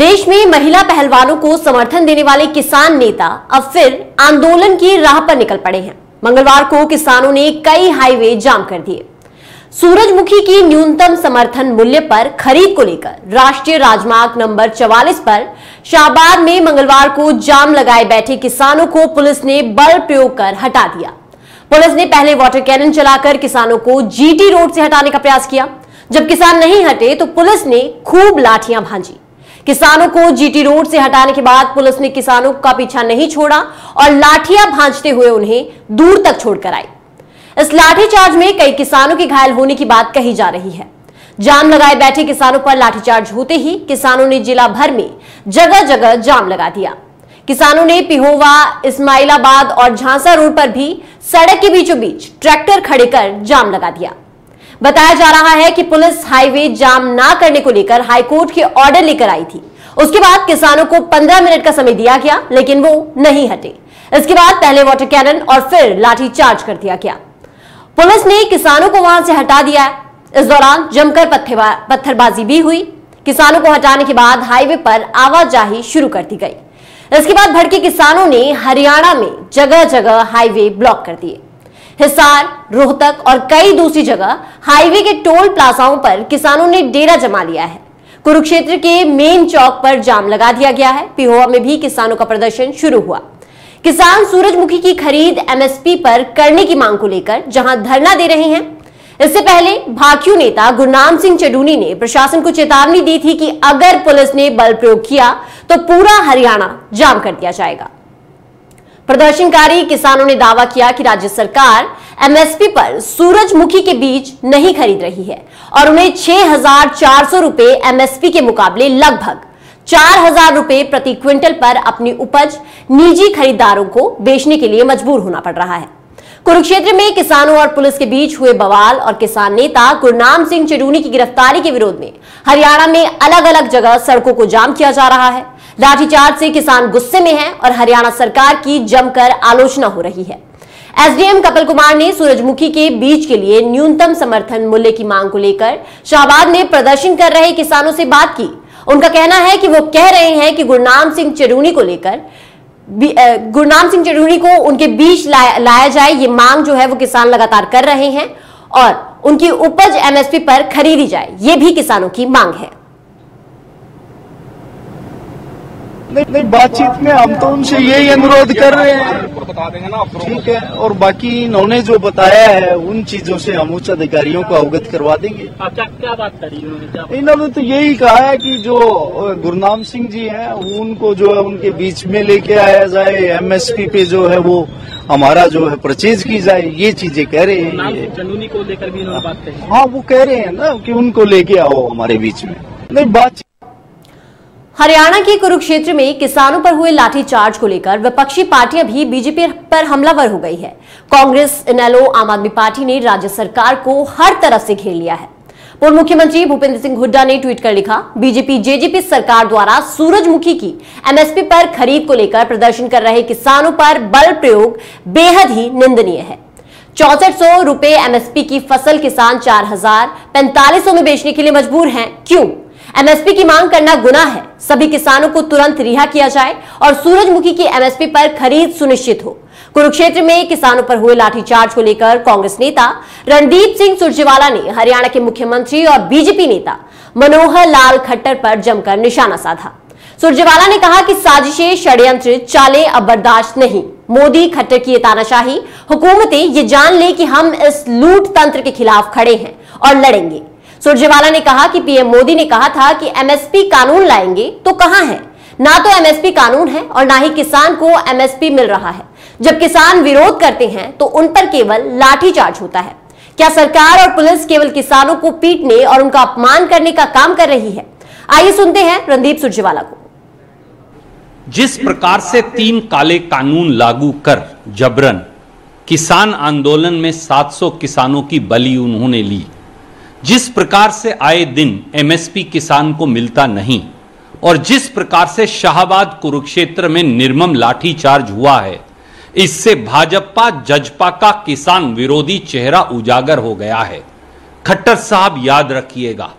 देश में महिला पहलवानों को समर्थन देने वाले किसान नेता अब फिर आंदोलन की राह पर निकल पड़े हैं। मंगलवार को किसानों ने कई हाईवे जाम कर दिए। सूरजमुखी की न्यूनतम समर्थन मूल्य पर खरीद को लेकर राष्ट्रीय राजमार्ग नंबर 44 पर शाहबाद में मंगलवार को जाम लगाए बैठे किसानों को पुलिस ने बल प्रयोग कर हटा दिया। पुलिस ने पहले वाटर कैनन चलाकर किसानों को जीटी रोड से हटाने का प्रयास किया। जब किसान नहीं हटे तो पुलिस ने खूब लाठियाँ भांजी। किसानों को जीटी रोड से हटाने के बाद पुलिस ने किसानों का पीछा नहीं छोड़ा और लाठियाँ भांजते हुए उन्हें दूर तक छोड़कर आई। इस लाठीचार्ज में कई किसानों के घायल होने की बात कही जा रही है। जाम लगाए बैठे किसानों पर लाठीचार्ज होते ही किसानों ने जिला भर में जगह जगह जाम लगा दिया। किसानों ने पिहोवा, इस्माइलाबाद और झांसा रोड पर भी सड़क के बीचों बीच ट्रैक्टर खड़े कर जाम लगा दिया। बताया जा रहा है कि पुलिस हाईवे जाम ना करने को लेकर हाईकोर्ट के ऑर्डर लेकर आई थी। उसके बाद किसानों को 15 मिनट का समय दिया गया, लेकिन वो नहीं हटे। इसके बाद पहले वाटर कैनन और फिर लाठी चार्ज कर दिया गया। पुलिस ने किसानों को वहाँ से हटा दिया इस दौरान जमकर पत्थरबाजी भी हुई। किसानों को हटाने के बाद हाईवे पर आवाजाही शुरू कर दी गई। इसके बाद भड़के किसानों ने हरियाणा में जगह जगह हाईवे ब्लॉक कर दिए। हिसार, रोहतक और कई दूसरी जगह हाईवे के टोल प्लाजाओं पर किसानों ने डेरा जमा लिया है। कुरुक्षेत्र के मेन चौक पर जाम लगा दिया गया है। पिहोवा में भी किसानों का प्रदर्शन शुरू हुआ। किसान सूरजमुखी की खरीद एमएसपी पर करने की मांग को लेकर जहाँ धरना दे रहे हैं, इससे पहले भाकियू नेता गुरनाम सिंह चडूनी ने प्रशासन को चेतावनी दी थी कि अगर पुलिस ने बल प्रयोग किया तो पूरा हरियाणा जाम कर दिया जाएगा। प्रदर्शनकारी किसानों ने दावा किया कि राज्य सरकार एमएसपी पर सूरजमुखी के बीज नहीं खरीद रही है और उन्हें छह हज़ार चार सौ रुपए एमएसपी के मुकाबले लगभग चार हज़ार रुपए प्रति क्विंटल पर अपनी उपज निजी खरीदारों को बेचने के लिए मजबूर होना पड़ रहा है। कुरुक्षेत्र में किसानों और पुलिस के बीच हुए बवाल और किसान नेता गुरनाम सिंह चिरूनी की गिरफ्तारी के विरोध में हरियाणा में अलग अलग जगह सड़कों को जाम किया जा रहा है। लाठीचार्ज से किसान गुस्से में हैं और हरियाणा सरकार की जमकर आलोचना हो रही है। एसडीएम कपिल कुमार ने सूरजमुखी के बीज के लिए न्यूनतम समर्थन मूल्य की मांग को लेकर शाहबाद में प्रदर्शन कर रहे किसानों से बात की। उनका कहना है कि वो कह रहे हैं कि गुरनाम सिंह चरूनी को लेकर गुरनाम सिंह चढ़ूरी को उनके बीच लाया, लाया जाए ये मांग जो है वो किसान लगातार कर रहे हैं और उनकी उपज एमएसपी पर खरीदी जाए ये भी किसानों की मांग है। नहीं नहीं बातचीत में हम तो उनसे यही अनुरोध कर रहे हैं। बता देंगे ना ठीक है और बाकी इन्होंने जो बताया है उन चीज़ों से हम उच्च अधिकारियों को अवगत करवा देंगे। आप क्या क्या बात करी इन्होंने इन्होंने तो यही कहा है कि जो गुरनाम सिंह जी हैं उनको जो है उनके बीच में लेके आया जाए एमएसपी पे जो है वो हमारा जो है परचेज की जाए ये चीज़ें कह रहे हैं। को लेकर भी इन्होंने बात कही। हाँ वो कह रहे हैं ना कि उनको लेके आओ हमारे बीच में। नहीं बातचीत हरियाणा के कुरुक्षेत्र में किसानों पर हुए लाठीचार्ज को लेकर विपक्षी पार्टियाँ भी बीजेपी पर हमलावर हो गई है। कांग्रेस इनेलो आम आदमी पार्टी ने राज्य सरकार को हर तरफ़ से घेर लिया है। पूर्व मुख्यमंत्री भूपेंद्र सिंह हुड्डा ने ट्वीट कर लिखा, बीजेपी, जेजेपी सरकार द्वारा सूरजमुखी की एमएसपी पर खरीद को लेकर प्रदर्शन कर रहे किसानों पर बल प्रयोग बेहद ही निंदनीय है। चौसठ सौ रुपए एमएसपी की फ़सल किसान चार हज़ार पैंतालीस में बेचने के लिए मजबूर हैं। क्यों? एमएसपी की मांग करना गुना है। सभी किसानों को तुरंत रिहा किया जाए और सूरजमुखी की एमएसपी पर खरीद सुनिश्चित हो। कुरुक्षेत्र में किसानों पर हुए लाठीचार्ज को लेकर कांग्रेस नेता रणदीप सिंह सुरजेवाला ने हरियाणा के मुख्यमंत्री और बीजेपी नेता मनोहर लाल खट्टर पर जमकर निशाना साधा। सुरजेवाला ने कहा कि साजिशें, षड्यंत्र, चाले अब बर्दाश्त नहीं। मोदी खट्टर की तानाशाही, हुकूमतें ये जान ले कि हम इस लूट तंत्र के खिलाफ खड़े हैं और लड़ेंगे। सुरजेवाला ने कहा कि पीएम मोदी ने कहा था कि एमएसपी कानून लाएँगे तो कहाँ है? ना तो एमएसपी कानून है और ना ही किसान को एमएसपी मिल रहा है। जब किसान विरोध करते हैं तो उन पर केवल लाठीचार्ज होता है। क्या सरकार और पुलिस केवल किसानों को पीटने और उनका अपमान करने का काम कर रही है? आइए सुनते हैं रणदीप सुरजेवाला को। जिस प्रकार से तीन काले कानून लागू कर जबरन किसान आंदोलन में 700 किसानों की बलि उन्होंने ली जिस प्रकार से आए दिन एमएसपी किसान को मिलता नहीं, और जिस प्रकार से शाहबाद कुरुक्षेत्र में निर्मम लाठीचार्ज हुआ है, इससे भाजपा जजपा का किसान विरोधी चेहरा उजागर हो गया है। खट्टर साहब याद रखिएगा,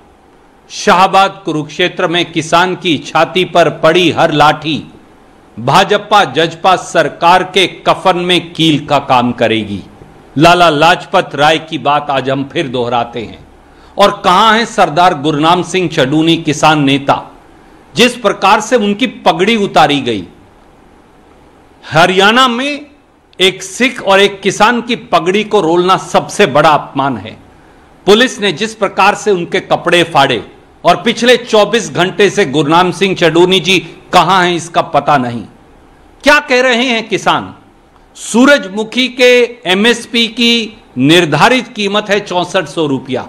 शाहबाद कुरुक्षेत्र में किसान की छाती पर पड़ी हर लाठी, भाजपा जजपा सरकार के कफन में कील का काम करेगी। लाला लाजपत राय की बात आज हम फिर दोहराते हैं। और कहाँ है सरदार गुरनाम सिंह चडूनी किसान नेता? जिस प्रकार से उनकी पगड़ी उतारी गई। हरियाणा में एक सिख और एक किसान की पगड़ी को रोलना सबसे बड़ा अपमान है। पुलिस ने जिस प्रकार से उनके कपड़े फाड़े और पिछले 24 घंटे से गुरनाम सिंह चडूनी जी कहाँ हैं इसका पता नहीं। क्या कह रहे हैं किसान? सूरजमुखी के एमएसपी की निर्धारित कीमत है चौसठ सौ रुपया।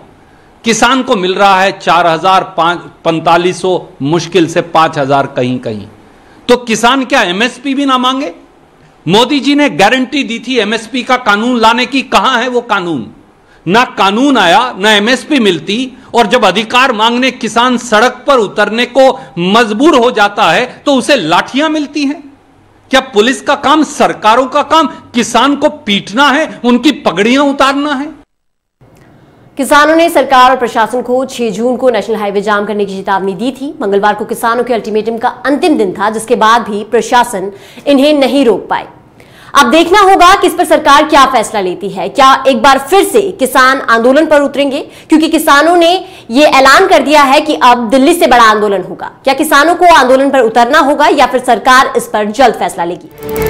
किसान को मिल रहा है चार हज़ार पैंतालीस सौ, मुश्किल से पाँच हज़ार कहीं कहीं। तो किसान क्या एमएसपी भी ना मांगे? मोदी जी ने गारंटी दी थी एमएसपी का कानून लाने की। कहाँ है वो कानून? ना कानून आया, ना एमएसपी मिलती, और जब अधिकार मांगने किसान सड़क पर उतरने को मजबूर हो जाता है तो उसे लाठियाँ मिलती हैं। क्या पुलिस का काम, सरकारों का काम, किसान को पीटना है, उनकी पगड़ियाँ उतारना है? किसानों ने सरकार और प्रशासन को 6 जून को नेशनल हाईवे जाम करने की चेतावनी दी थी। मंगलवार को किसानों के अल्टीमेटम का अंतिम दिन था, जिसके बाद भी प्रशासन इन्हें नहीं रोक पाए। अब देखना होगा कि इस पर सरकार क्या फैसला लेती है। क्या एक बार फिर से किसान आंदोलन पर उतरेंगे? क्योंकि किसानों ने यह ऐलान कर दिया है कि अब दिल्ली से बड़ा आंदोलन होगा। क्या किसानों को आंदोलन पर उतरना होगा या फिर सरकार इस पर जल्द फैसला लेगी?